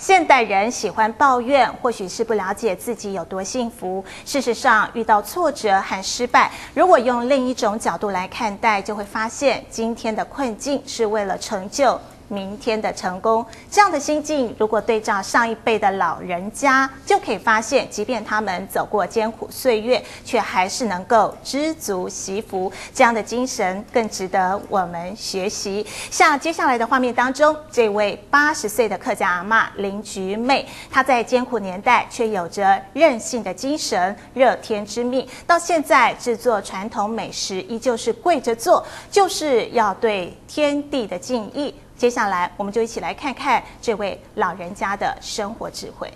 现代人喜欢抱怨，或许是不了解自己有多幸福。事实上，遇到挫折和失败，如果用另一种角度来看待，就会发现今天的困境是为了成就。明天的成功，这样的心境，如果对照上一辈的老人家，就可以发现，即便他们走过艰苦岁月，却还是能够知足惜福。这样的精神更值得我们学习。像接下来的画面当中，这位八十岁的客家阿妈林菊妹，她在艰苦年代却有着任性的精神、热天之命，到现在制作传统美食依旧是跪着做，就是要对天地的敬意。接下来，我们就一起来看看这位老人家的生活智慧。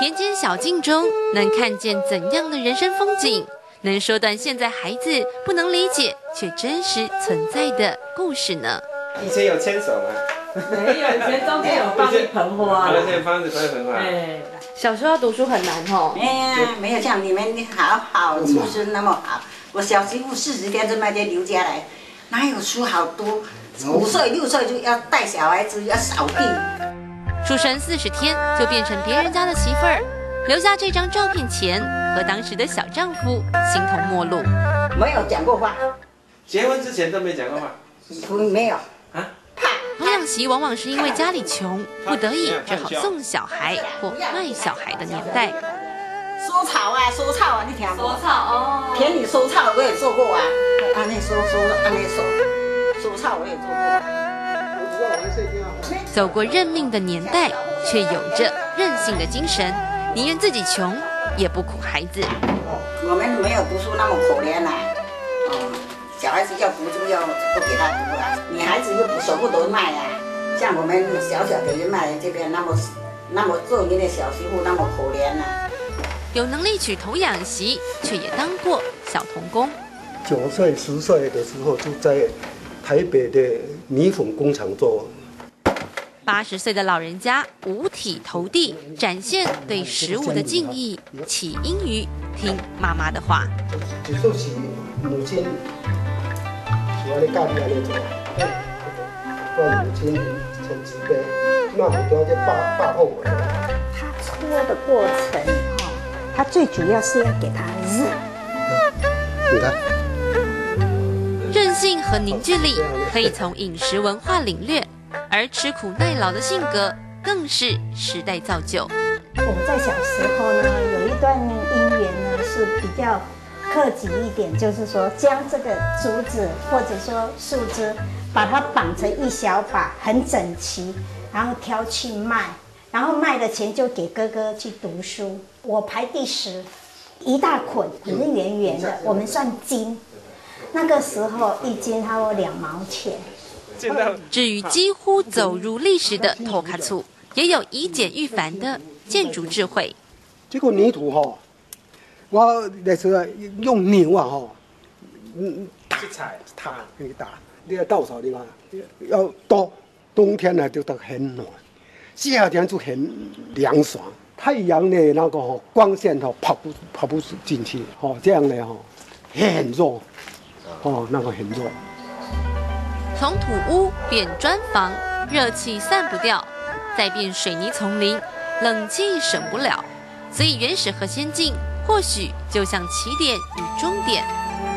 田间小径中，能看见怎样的人生风景？能说段现在孩子不能理解却真实存在的故事呢？以前有牵手吗？没有，以前中间有放一盆花。现在放一盆花。哎，小时候读书很难哦。哎呀，没有像你们好好出身那么好。我小媳妇四十天就卖在刘家来。哪有书好多？五岁六岁就要带小孩子要扫地。出生四十天就变成别人家的媳妇儿，留下这张照片前和当时的小丈夫形同陌路。没有讲过话，结婚之前都没讲过话。没有啊？童养媳往往是因为家里穷，不得已只好送小孩或卖小孩的年代。收草啊，收草啊，你听过？收草哦。田里收草我也做过啊。安尼收收安尼收，收草我也做过。走过认命的年代，却有着任性的精神，宁愿自己穷也不苦孩子。我们没有读书那么可怜呐，哦，小孩子要读就要不给他读啊，女孩子又不舍不得卖啊。像我们小小的人卖这边那么那么做人的小媳妇那么可怜呐。有能力娶童养媳，却也当过小童工。九岁、十岁的时候就在台北的米粉工厂做。八十岁的老人家五体投地，展现对食物的敬意，起因于听妈妈的话。就是母亲喜欢的咖喱来做，我母亲很慈悲，那我都要去报报后悔。他搓的过程哈，他最主要是要给它热。你看。韧性和凝聚力可以从饮食文化领略，而吃苦耐劳的性格更是时代造就。我们在小时候呢，有一段姻缘呢是比较克己一点，就是说将这个竹子或者说树枝，把它绑成一小把，很整齐，然后挑去卖，然后卖的钱就给哥哥去读书。我排第十，一大捆，可是圆圆的，我们算斤。那个时候一斤差不多两毛钱。至于几乎走入历史的托卡醋，也有以简驭繁的建筑智慧。这个泥土哈，我那时候用牛啊哈，嗯，打踩踏给你打，你要稻草地方，要多，冬天呢就得很暖，夏天就很凉爽。太阳的那个光线哈跑不跑不进去，哦，这样的哈很热。哦，那个很热。从土屋变砖房，热气散不掉；再变水泥丛林，冷气省不了。所以原始和先进，或许就像起点与终点，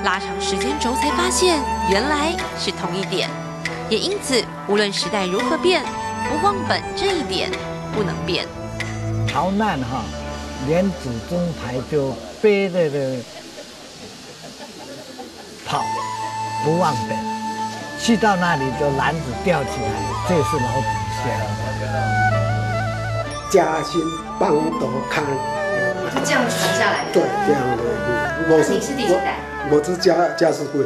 拉长时间轴才发现原来是同一点。也因此，无论时代如何变，不忘本这一点不能变。逃难哈，连祖宗牌就背着的。跑，不忘本，去到那里就篮子吊起来，这是老祖先。家兴邦德康，就这样传下来。对，这样的。我是第几代？我是家家世贵。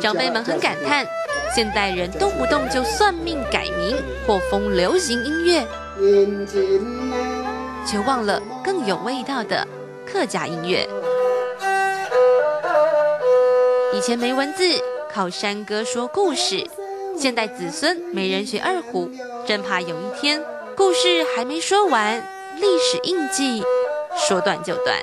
长辈们很感叹，现代人动不动就算命改名或封流行音乐，却忘了更有味道的客家音乐。以前没文字，靠山歌说故事；现代子孙没人学二胡，真怕有一天故事还没说完，历史印记说断就断。